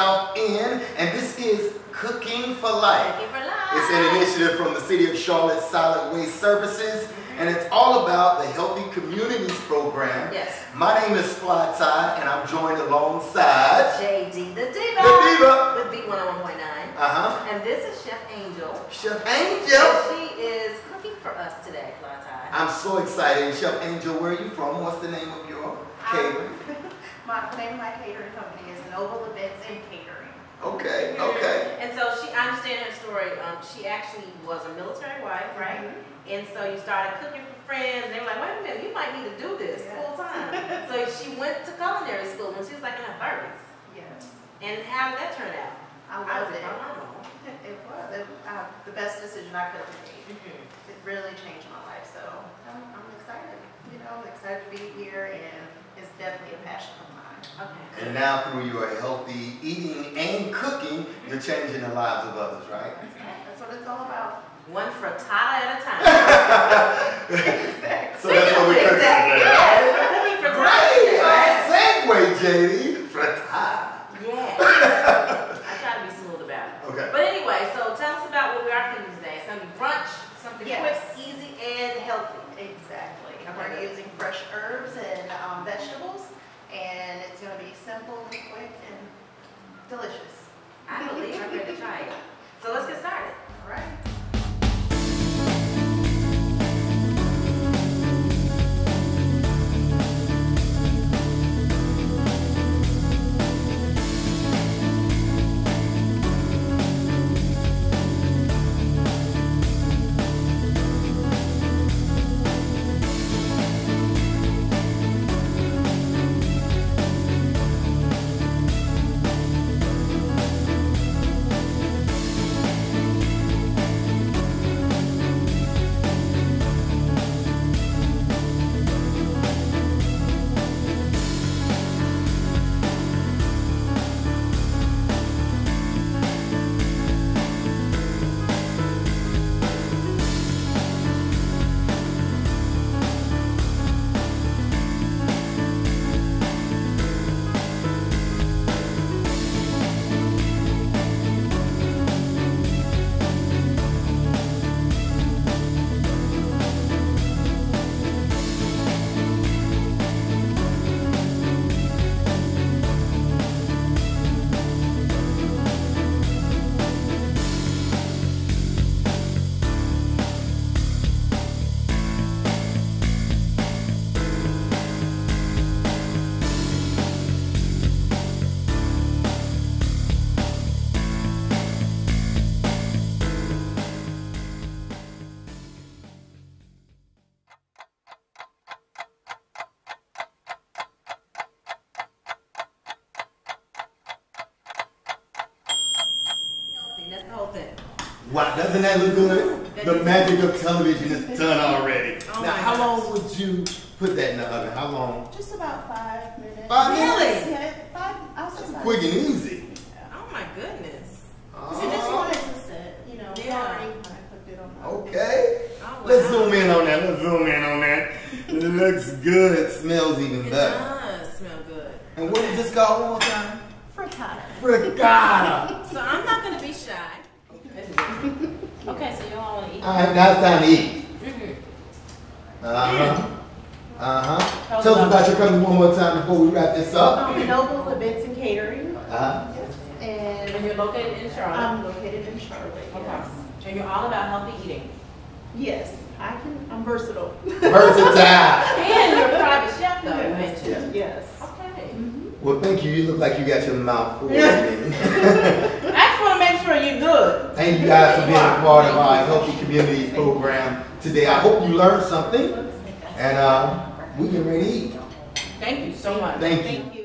in, and this is Cooking for Life. Cooking for Life. It's an initiative from the City of Charlotte Solid Waste Services, and it's all about the Healthy Communities Program. Yes. My name is Fly Ty, and I'm joined alongside JD the Diva. the Diva. With B101.9. Uh-huh. And this is Chef Angel. Chef And Angel. she is cooking for us today, Fly Ty. I'm so excited. Chef Angel, where are you from? What's the name of your catering? My, the name of my catering company is Noble Events and Catering. Okay, okay. And so she, I understand her story. Um, she actually was a military wife, right? And so you started cooking for friends. And they were like, wait a minute, you might need to do this Yes. full time. so she went to culinary school when she was like in her thirties. Yes. And how did that turn out? I was loved it. It was. It, uh, the best decision I could have made. Mhm. It really changed my life. So I'm, I'm excited. You know, excited to be here and it's definitely a passion of mine. Okay. And now through your healthy eating and cooking, you're changing the lives of others, right? That's what it's all about. One frittata at a time. So that's what we're cooking Exactly. today. Yes, we're cooking frittata Great! right? Segue, JD. Frittata. Yeah. I try to be smooth about it. Okay. But anyway, so tell us about what we are cooking today. It's brunch, something Yes. quick, easy, and healthy. Exactly. We're using fresh herbs and um, vegetables and it's going to be simple and quick and delicious. Thing. Wow, doesn't that look good? That The is- magic of television is done already. Oh now, how gosh. long would you put that in the oven? How long? Just about five minutes. Five Really? minutes? Yeah, five. I'll say five. Quick and easy. Oh my goodness. So just Oh, wanted to set, you know, Yeah. already when I cooked it on my okay. Oh, Let's wow. zoom in on that. Let's zoom in on that. It looks good. It smells even It better. does smell good. And what is this called one more time? frittata. Frittata. So I'm not gonna be shy. Okay, so you all wanna eat? All right, now it's time to eat. Mhm. Uh-huh. Uh-huh. Tell us about your company one more time before we wrap this up. Um, Noble Events and Catering. Uh-huh. And And you're located in Charlotte. I'm located in Charlotte. Okay. Yes. And you're all about healthy eating. Yes, I can. I'm versatile. Versatile. And you're a private chef though, you Yes. mentioned. Yes. Okay. Well, thank you. You look like you got your mouth full. I just wanna make sure you're good. Thank you guys for being a part of our Healthy Communities program today. I hope you learned something, and uh, we get ready to eat. Thank you so much. Thank you. Thank you.